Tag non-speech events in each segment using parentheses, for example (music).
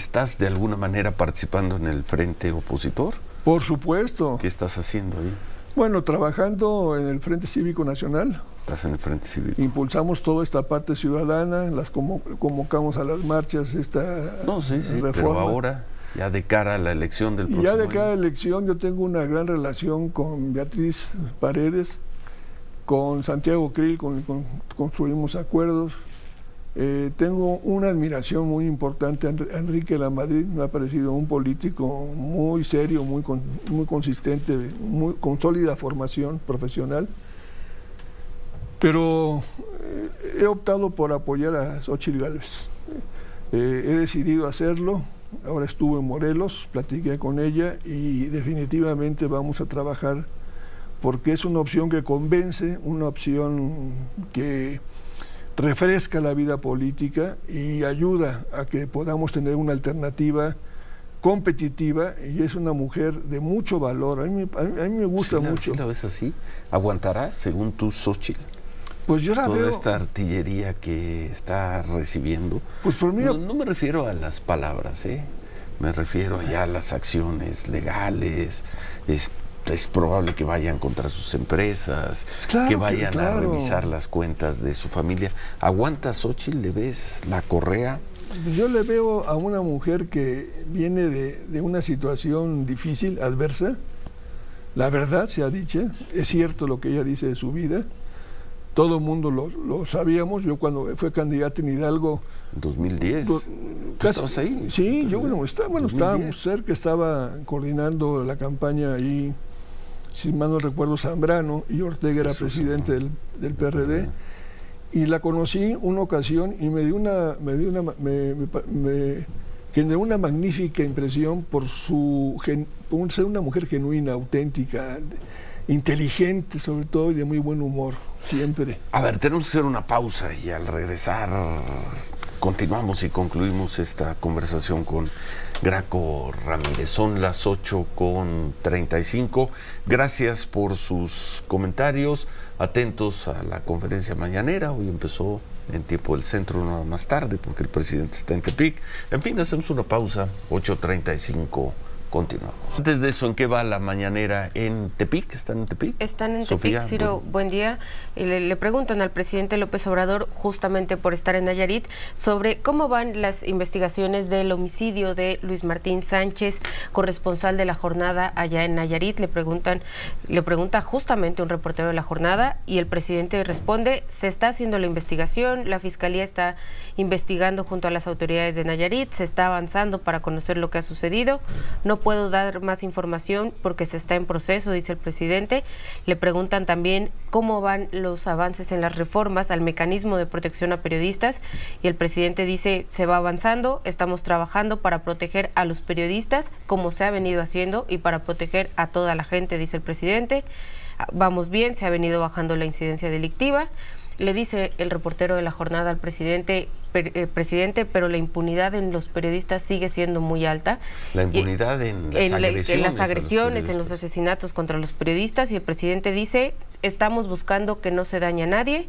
¿estás de alguna manera participando en el frente opositor? Por supuesto. ¿Qué estás haciendo ahí? Bueno, trabajando en el Frente Cívico Nacional. Estás en el Frente Cívico. Impulsamos toda esta parte ciudadana, las convocamos a las marchas, esta no, sí, sí, Pero ahora, ya de cara a la elección del próximo Ya de cara a la elección, yo tengo una gran relación con Beatriz Paredes, con Santiago Krill, con, construimos acuerdos. Eh, tengo una admiración muy importante a Enrique Lamadrid, me ha parecido un político muy serio, muy, muy consistente, muy, con sólida formación profesional. Pero eh, he optado por apoyar a Xochitl Gálvez. Eh, he decidido hacerlo, ahora estuve en Morelos, platiqué con ella y definitivamente vamos a trabajar porque es una opción que convence, una opción que refresca la vida política y ayuda a que podamos tener una alternativa competitiva y es una mujer de mucho valor. A mí, me gusta mucho. la ves así? ¿Aguantará, según tú, Xochitl? Pues yo la Toda esta artillería que está recibiendo. Pues por mí... No, me refiero a las palabras, ¿eh? Me refiero ya a las acciones legales, este, es probable que vayan contra sus empresas, pues que vayan a revisar las cuentas de su familia. ¿Aguanta Xochitl? ¿Le ves la correa? Yo le veo a una mujer que viene de, una situación difícil, adversa. La verdad se ha dicho, es cierto lo que ella dice de su vida. Todo el mundo lo, sabíamos. Yo cuando fue candidata en Hidalgo... 2010. ¿Estabas ahí? Sí, yo bueno, está, bueno estábamos cerca, estaba coordinando la campaña ahí si mal no recuerdo, Zambrano y Ortega era presidente del, del, PRD. Y la conocí una ocasión y me dio una, me dio una, me, me, generó una magnífica impresión por su por ser una mujer genuina, auténtica, inteligente sobre todo y de muy buen humor, siempre. A ver, tenemos que hacer una pausa y al regresar continuamos y concluimos esta conversación con Graco Ramírez. Son las 8 con 35. Gracias por sus comentarios. Atentos a la conferencia mañanera. Hoy empezó en tiempo del centro, una más tarde, porque el presidente está en Tepic. En fin, hacemos una pausa. 8.35 Continuamos. Antes de eso, ¿en qué va la mañanera en Tepic? ¿Están en Tepic? Están en Tepic, Ciro, buen, día. le, preguntan al presidente López Obrador, justamente por estar en Nayarit, sobre cómo van las investigaciones del homicidio de Luis Martín Sánchez, corresponsal de la jornada allá en Nayarit. Le preguntan, le pregunta justamente un reportero de la jornada y el presidente responde, se está haciendo la investigación, la fiscalía está investigando junto a las autoridades de Nayarit, se está avanzando para conocer lo que ha sucedido. No puedo dar más información porque se está en proceso, dice el presidente. Le preguntan también cómo van los avances en las reformas al mecanismo de protección a periodistas y el presidente dice se va avanzando, estamos trabajando para proteger a los periodistas como se ha venido haciendo y para proteger a toda la gente, dice el presidente. Vamos bien, se ha venido bajando la incidencia delictiva. Le dice el reportero de la jornada al presidente, eh, presidente, pero la impunidad en los periodistas sigue siendo muy alta. La impunidad en, las agresiones, en las agresiones, en los asesinatos contra los periodistas y el presidente dice, estamos buscando que no se dañe a nadie,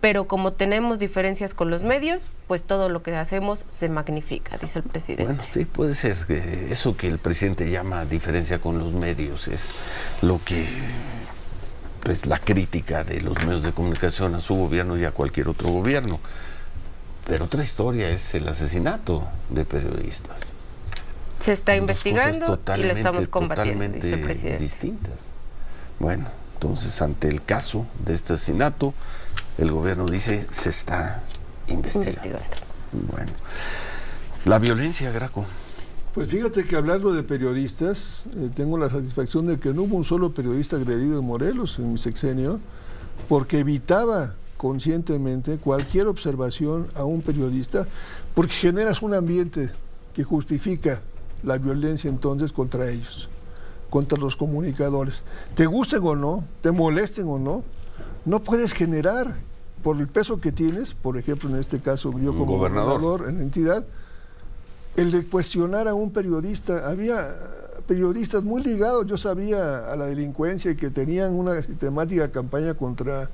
pero como tenemos diferencias con los medios, pues todo lo que hacemos se magnifica, dice el presidente. Bueno, sí, puede ser. que Eso que el presidente llama diferencia con los medios es lo que es la crítica de los medios de comunicación a su gobierno y a cualquier otro gobierno. Pero otra historia es el asesinato de periodistas. Se está investigando y lo estamos combatiendo, dice el presidente. distintas. Bueno, entonces ante el caso de este asesinato, el gobierno dice se está investigando. investigando. Bueno, la violencia, Graco. Pues fíjate que hablando de periodistas, eh, tengo la satisfacción de que no hubo un solo periodista agredido en Morelos en mi sexenio, porque evitaba conscientemente cualquier observación a un periodista, porque generas un ambiente que justifica la violencia entonces contra ellos, contra los comunicadores. Te gusten o no, te molesten o no, no puedes generar por el peso que tienes, por ejemplo en este caso yo como gobernador en entidad, el de cuestionar a un periodista. Había periodistas muy ligados, yo sabía, a la delincuencia y que tenían una sistemática campaña contra,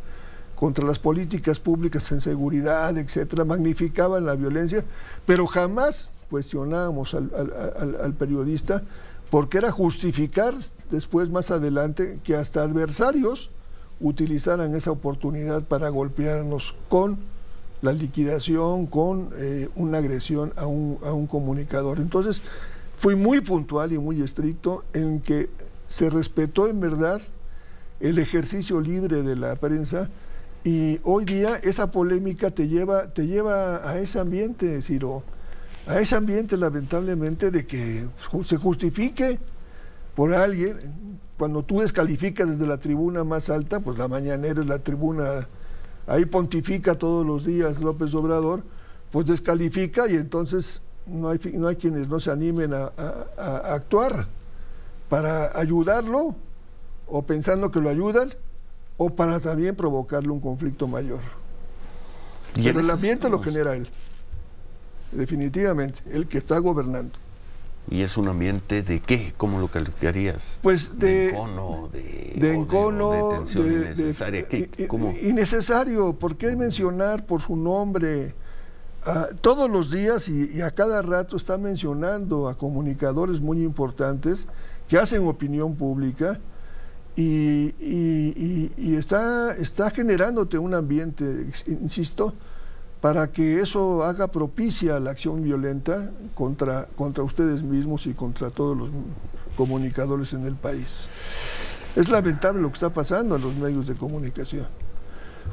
contra las políticas públicas en seguridad, etcétera, magnificaban la violencia, pero jamás cuestionábamos al periodista porque era justificar después, más adelante, que hasta adversarios utilizaran esa oportunidad para golpearnos con la liquidación, con eh, una agresión a un, a un comunicador. Entonces, fui muy puntual y muy estricto en que se respetó en verdad el ejercicio libre de la prensa y hoy día esa polémica te lleva, te lleva a ese ambiente, Ciro, a ese ambiente lamentablemente de que se justifique por alguien, cuando tú descalificas desde la tribuna más alta, pues la mañanera es la tribuna, ahí pontifica todos los días López Obrador, pues descalifica y entonces no hay, no hay quienes no se animen a, actuar para ayudarlo o pensando que lo ayudan o para también provocarle un conflicto mayor. ¿Y Pero el ambiente lo genera él, definitivamente, el que está gobernando. ¿Y es un ambiente de qué? ¿Cómo lo calificarías? Pues de, de encono, de, de, encono, de, tensión innecesaria. ¿Qué, ¿cómo? Innecesario, ¿por qué mencionar por su nombre? todos los días y, a cada rato está mencionando a comunicadores muy importantes que hacen opinión pública y, y está, está generándote un ambiente, insisto, para que eso haga propicia la acción violenta contra, contra ustedes mismos y contra todos los comunicadores en el país. Es lamentable lo que está pasando en los medios de comunicación,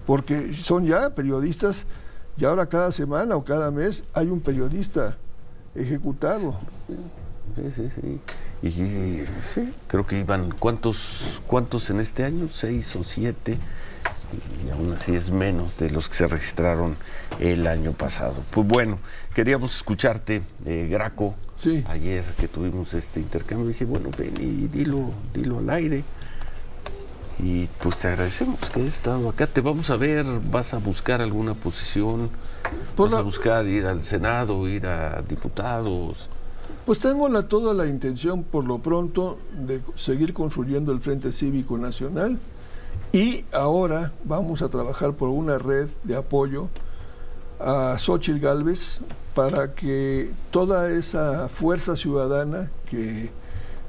porque son ya periodistas, y ahora cada semana o cada mes hay un periodista ejecutado. Sí, sí, sí. Y, sí, creo que iban, ¿cuántos, ¿cuántos en este año? ¿Seis o siete? Y aún así es menos de los que se registraron el año pasado. Pues bueno, queríamos escucharte, eh, Graco. Sí. Ayer que tuvimos este intercambio, dije, bueno, ven y dilo, dilo al aire. Y pues te agradecemos que hayas estado acá. Te vamos a ver, vas a buscar alguna posición, vas a buscar ir al Senado, ir a diputados. Pues tengo la, toda la intención, por lo pronto, de seguir construyendo el Frente Cívico Nacional y ahora vamos a trabajar por una red de apoyo a Xochitl Galvez para que toda esa fuerza ciudadana que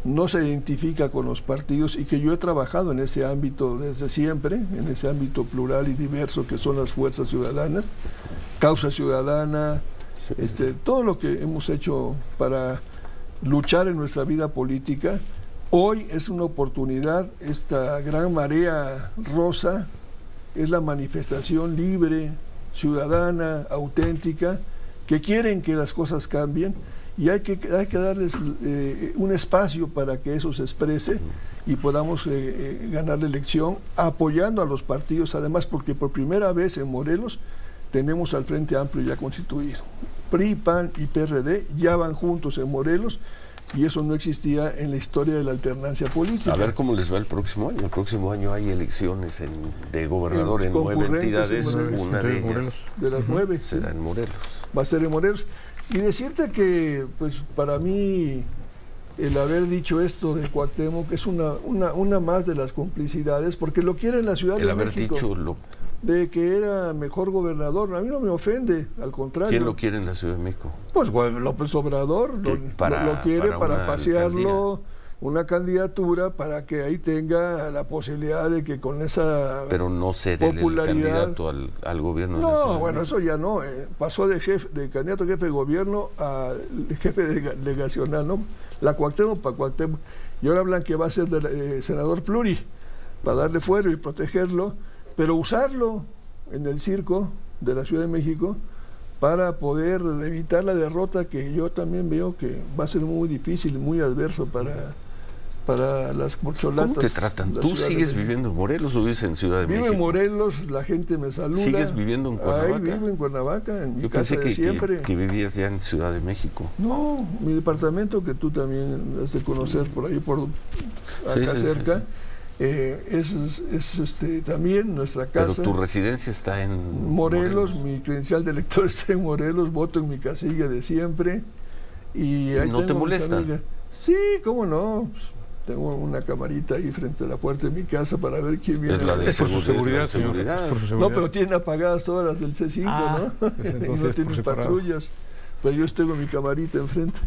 no se identifica con los partidos y que yo he trabajado en ese ámbito desde siempre, en ese ámbito plural y diverso que son las fuerzas ciudadanas, causa ciudadana, este, todo lo que hemos hecho para luchar en nuestra vida política, Hoy es una oportunidad, esta gran marea rosa es la manifestación libre, ciudadana, auténtica, que quieren que las cosas cambien y hay que, hay que darles eh, un espacio para que eso se exprese y podamos eh, eh, ganar la elección apoyando a los partidos, además porque por primera vez en Morelos tenemos al Frente Amplio ya constituido. PRI, PAN y PRD ya van juntos en Morelos y eso no existía en la historia de la alternancia política. A ver cómo les va el próximo año. El próximo año hay elecciones de gobernador en nueve entidades, una de ellas. De las nueve. Será en Morelos. Va a ser en Morelos. Y decirte que, pues para mí, el haber dicho esto de Cuauhtémoc es una, una, una más de las complicidades, porque lo quiere en la Ciudad de México. El haber dicho lo de que era mejor gobernador. A mí no me ofende, al contrario. ¿Quién lo quiere en la Ciudad de México? Pues López Obrador lo, quiere para, pasearlo, una candidatura para que ahí tenga la posibilidad de que con esa Pero no ser el candidato al, gobierno. No, bueno, eso ya no. Eh, pasó de jefe, de candidato a jefe de gobierno a jefe delegacional, ¿no? La Cuauhtémoc para Cuauhtémoc. Y ahora hablan que va a ser eh, senador pluri para darle fuero y protegerlo pero usarlo en el circo de la Ciudad de México para poder evitar la derrota que yo también veo que va a ser muy difícil, muy adverso para, para las corcholatas. ¿Cómo te tratan? ¿Tú sigues viviendo en Morelos o vives en Ciudad de México? Vivo en Morelos, la gente me saluda. ¿Sigues viviendo en Cuernavaca? Ahí vivo en Cuernavaca, en mi yo casa pensé que, siempre. Que, vivías ya en Ciudad de México. No, mi departamento que tú también has de conocer por ahí, por acá cerca. Eh, es, este, también nuestra casa. Pero tu residencia está en Morelos, mi credencial de elector (laughs) está en Morelos, voto en mi casilla de siempre. Y ahí ¿No te molesta? Sí, cómo no. Pues, tengo una camarita ahí frente a la puerta de mi casa para ver quién viene. Es la de por, su seguridad, seguridad. No, pero tienen apagadas todas las del C5, ah, ¿no? (laughs) y no tienen patrullas. pero yo estoy con mi camarita enfrente.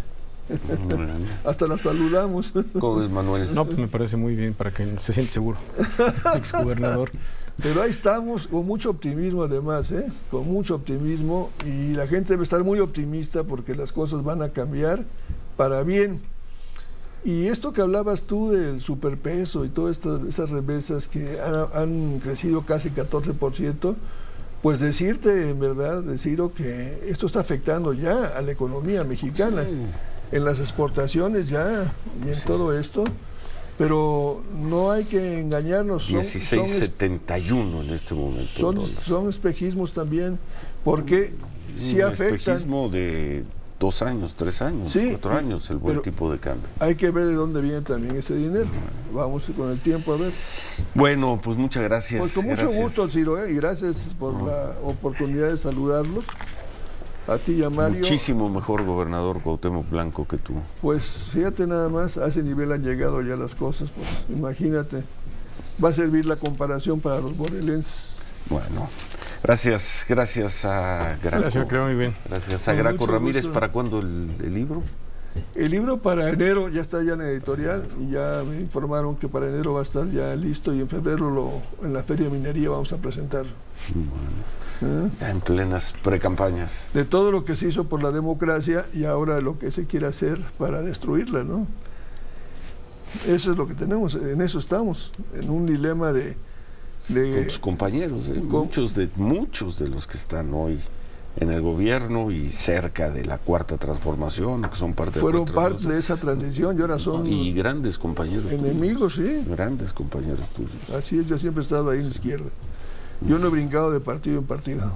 Hasta la saludamos. ¿Cómo es, Manuel? No, pues me parece muy bien para que se siente seguro, (laughs) exgobernador. Pero ahí estamos con mucho optimismo además, ¿eh? con mucho optimismo y la gente debe estar muy optimista porque las cosas van a cambiar para bien. Y esto que hablabas tú del superpeso y todas estas, esas remesas que han, han, crecido casi 14%, pues decirte en verdad, decir que esto está afectando ya a la economía mexicana, sí. En las exportaciones ya y en sí. todo esto. Pero no hay que engañarnos. 16.71 en este momento. Son, son, espejismos también, porque si sí afectan. Espejismo de dos años, tres años, sí, cuatro años, el buen tipo de cambio. Hay que ver de dónde viene también ese dinero. Vamos con el tiempo a ver. Bueno, pues muchas gracias. Pues con mucho gracias. gusto, Ciro, ¿eh? y gracias por la oportunidad de saludarlos. A ti y a Mario. Muchísimo mejor gobernador Cuauhtémoc Blanco que tú. Pues fíjate nada más, a ese nivel han llegado ya las cosas, pues imagínate. Va a servir la comparación para los morelenses. Bueno, gracias, gracias a Graco. Gracias, creo muy bien. Gracias a Graco Ramírez. ¿Para cuándo el, el, libro? El libro para enero ya está ya en editorial y ya me informaron que para enero va a estar ya listo y en febrero lo, en la Feria de Minería vamos a presentarlo. Bueno. ¿Eh? En plenas precampañas. De todo lo que se hizo por la democracia y ahora lo que se quiere hacer para destruirla, ¿no? Eso es lo que tenemos, en eso estamos, en un dilema de... de con tus compañeros, ¿eh? con, muchos, de, muchos de los que están hoy en el gobierno y cerca de la cuarta transformación, que son parte fueron de parte de esa transición y ahora son y grandes compañeros enemigos, tuyos, sí, grandes compañeros tuyos. Así es, yo siempre he estado ahí en la izquierda. Yo no he brincado de partido en partido.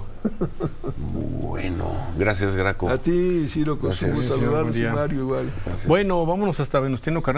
Bueno, gracias Graco. A ti, Ciro, con su saludarlos y Mario igual. Gracias. Bueno, vámonos hasta Venustiano Carranza.